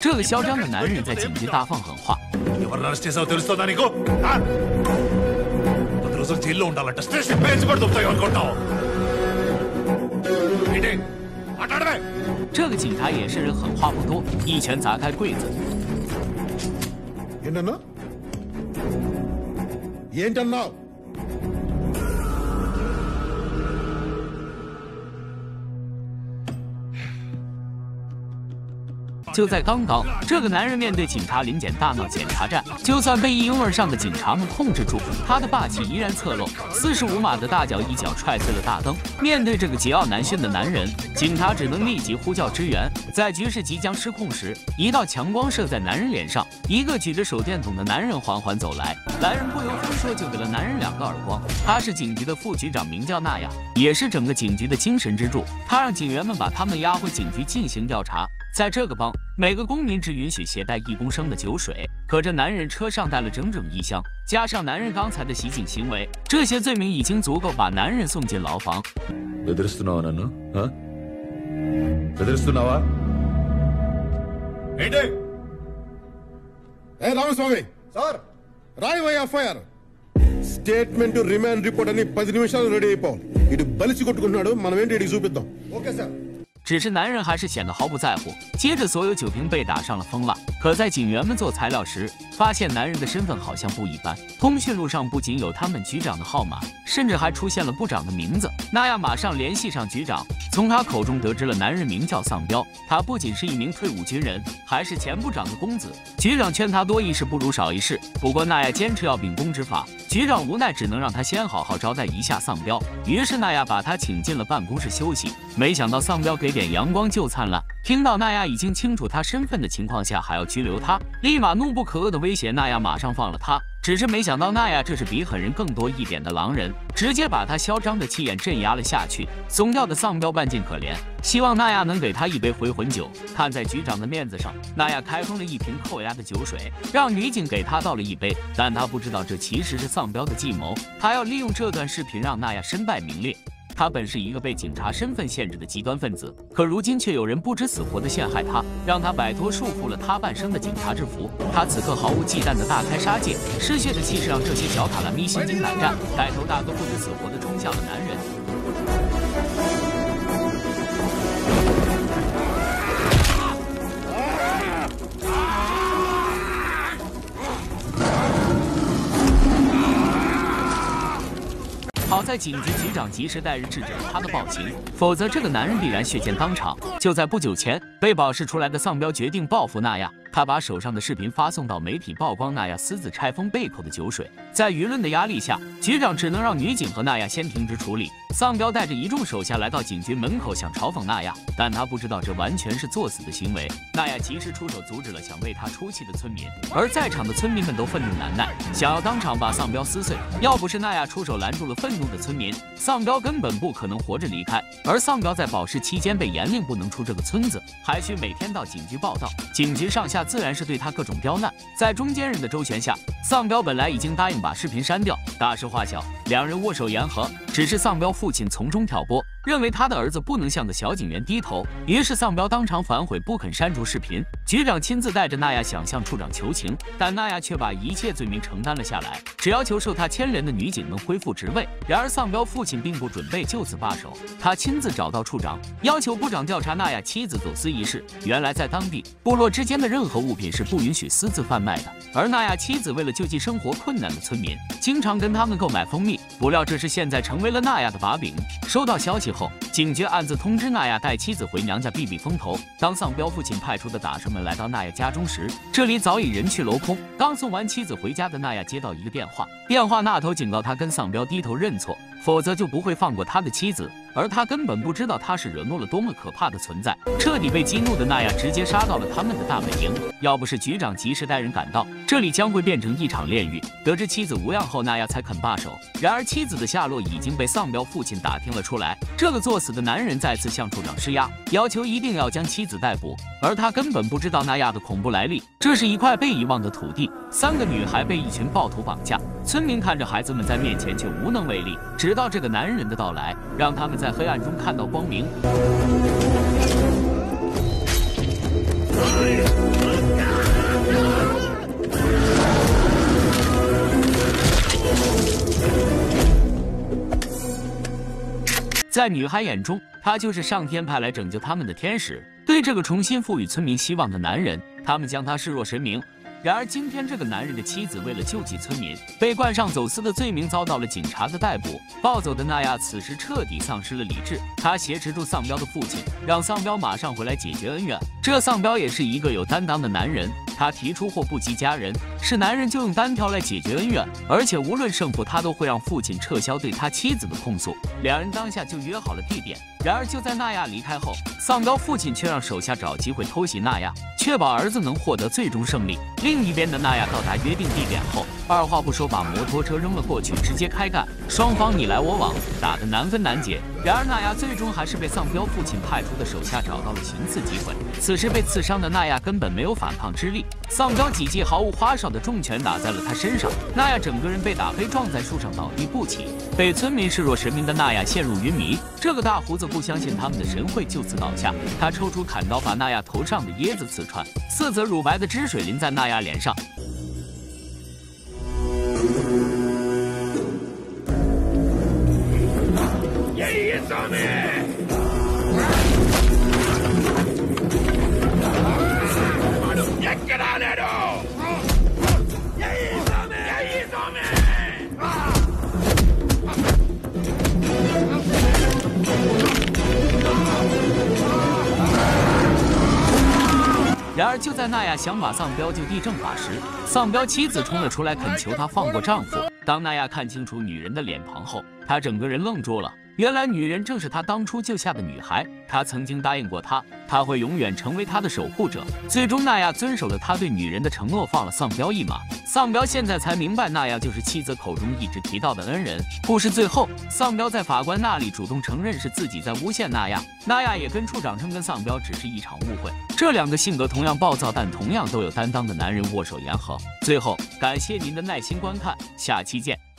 这个嚣张的男人在警局大放狠话。 ఎవరు అరెస్ట్ చేసావో తెలుస్తుందా నీకు ఆ? పది రోజులు జైల్లో ఉండాలంట స్టేషన్ పేజ్ కూడా దొరుకుతాయి అనుకుంటావు ఏంటి మాట్లాడవే 这个警察也是人，狠话不多，一拳砸开柜子。 ఏంటన్నా ఏంటన్నావు 就在刚刚，这个男人面对警察临检大闹检查站，就算被一拥而上的警察们控制住，他的霸气依然侧漏。四十五码的大脚一脚踹碎了大灯。面对这个桀骜难驯的男人，警察只能立即呼叫支援。在局势即将失控时，一道强光射在男人脸上，一个举着手电筒的男人缓缓走来，来人不由分说就给了男人两个耳光。他是警局的副局长，名叫纳亚，也是整个警局的精神支柱。他让警员们把他们押回警局进行调查。在这个帮，每个公民只允许携带一公升的酒水。可这男人车上带了整整一箱，加上男人刚才的袭警行为，这些罪名已经足够把男人送进牢房。 బెదిరిస్తున్నావా నన్ను ఆ? బెదిరిస్తున్నావా ఏంటి ఏ రామస్వామి సార్ రాయవై ఎఫ్ఐఆర్ స్టేట్మెంట్ రిమాండ్ రిపోర్ట్ అని పది నిమిషాలు రెడీ అయిపోవాలి ఇటు బలిసి కొట్టుకుంటున్నాడు మనం ఏంటి ఇడికి చూపిద్దాం ఓకే సార్ 只是男人还是显得毫不在乎。接着，所有酒瓶被打上了风蜡。可在警员们做材料时，发现男人的身份好像不一般。通讯录上不仅有他们局长的号码，甚至还出现了部长的名字。那亚马上联系上局长，从他口中得知了男人名叫丧彪，他不仅是一名退伍军人，还是前部长的公子。局长劝他多一事不如少一事，不过纳亚坚持要秉公执法，局长无奈只能让他先好好招待一下丧彪。于是纳亚把他请进了办公室休息。没想到丧彪给点阳光就灿烂，听到娜亚已经清楚他身份的情况下还要拘留他，立马怒不可遏的威胁娜亚马上放了他。只是没想到娜亚这是比狠人更多一点的狼人，直接把他嚣张的气焰镇压了下去。怂掉的丧彪半径可怜，希望娜亚能给他一杯回魂酒。看在局长的面子上，娜亚开封了一瓶扣押的酒水，让女警给他倒了一杯。但他不知道这其实是丧彪的计谋，他要利用这段视频让娜亚身败名裂。他本是一个被警察身份限制的极端分子，可如今却有人不知死活的陷害他，让他摆脱束缚了他半生的警察制服。他此刻毫无忌惮的大开杀戒，嗜血的气势让这些小卡拉咪心惊胆战，带头大哥不知死活的冲向了男人。在警局局长及时带人制止了他的暴行，否则这个男人必然血溅当场。就在不久前，被保释出来的丧彪决定报复那样，他把手上的视频发送到媒体，曝光纳亚私自拆封贝口的酒水。在舆论的压力下，局长只能让女警和纳亚先停职处理。丧彪带着一众手下来到警局门口，想嘲讽纳亚，但他不知道这完全是作死的行为。纳亚及时出手阻止了想为他出气的村民，而在场的村民们都愤怒难耐，想要当场把丧彪撕碎。要不是纳亚出手拦住了愤怒的村民，丧彪根本不可能活着离开。而丧彪在保释期间被严令不能出这个村子，还需每天到警局报道。警局上下自然是对他各种刁难。在中间人的周旋下，丧彪本来已经答应把视频删掉，大事化小，两人握手言和。只是丧彪父亲从中挑拨，认为他的儿子不能向个小警员低头，于是丧彪当场反悔，不肯删除视频。局长亲自带着娜亚想向处长求情，但娜亚却把一切罪名承担了下来，只要求受他牵连的女警能恢复职位。然而丧彪父亲并不准备就此罢手，他亲自找到处长，要求部长调查娜亚妻子走私一事。原来在当地，部落之间的任何物品是不允许私自贩卖的，而娜亚妻子为了救济生活困难的村民，经常跟他们购买蜂蜜。不料这事现在成为了娜亚的把柄。收到消息后，警觉暗自通知娜亚带妻子回娘家避避风头。当丧彪父亲派出的打手们来到娜亚家中时，这里早已人去楼空。刚送完妻子回家的娜亚接到一个电话，电话那头警告他跟丧彪低头认错，否则就不会放过他的妻子。而他根本不知道他是惹怒了多么可怕的存在。彻底被激怒的纳亚直接杀到了他们的大本营。要不是局长及时带人赶到，这里将会变成一场炼狱。得知妻子无恙后，纳亚才肯罢手。然而妻子的下落已经被丧彪父亲打听了出来。这个作死的男人再次向处长施压，要求一定要将妻子逮捕。而他根本不知道纳亚的恐怖来历，这是一块被遗忘的土地。三个女孩被一群暴徒绑架。村民看着孩子们在面前却无能为力直到这个男人的到来让他们在黑暗中看到光明。在女孩眼中他就是上天派来拯救他们的天使。对这个重新赋予村民希望的男人他们将他视若神明。然而，今天这个男人的妻子为了救济村民，被冠上走私的罪名，遭到了警察的逮捕。暴走的娜亚此时彻底丧失了理智，她挟持住丧彪的父亲，让丧彪马上回来解决恩怨。这丧彪也是一个有担当的男人，他提出或不及家人，是男人就用单挑来解决恩怨，而且无论胜负，他都会让父亲撤销对他妻子的控诉。两人当下就约好了地点。然而，就在娜亚离开后，丧高父亲却让手下找机会偷袭娜亚，确保儿子能获得最终胜利。另一边的娜亚到达约定地点后，二话不说把摩托车扔了过去，直接开干，双方你来我往，打得难分难解。然而，娜亚最终还是被丧彪父亲派出的手下找到了行刺机会。此时被刺伤的娜亚根本没有反抗之力，丧彪几记毫无花哨的重拳打在了他身上，娜亚整个人被打飞，撞在树上倒地不起。被村民视若神明的娜亚陷入晕迷，这个大胡子不相信他们的神会就此倒下，他抽出砍刀把娜亚头上的椰子刺穿，色泽乳白的汁水淋在娜亚脸上。然而，就在娜亚想把丧彪就地正法时，丧彪妻子冲了出来，恳求她放过丈夫。当娜亚看清楚女人的脸庞后，她整个人愣住了。原来，女人正是他当初救下的女孩。他曾经答应过她，他会永远成为她的守护者。最终，娜亚遵守了他对女人的承诺，放了丧彪一马。丧彪现在才明白，娜亚就是妻子口中一直提到的恩人。故事最后，丧彪在法官那里主动承认是自己在诬陷娜亚，娜亚也跟处长称跟丧彪只是一场误会。这两个性格同样暴躁，但同样都有担当的男人握手言和。最后，感谢您的耐心观看，下期见。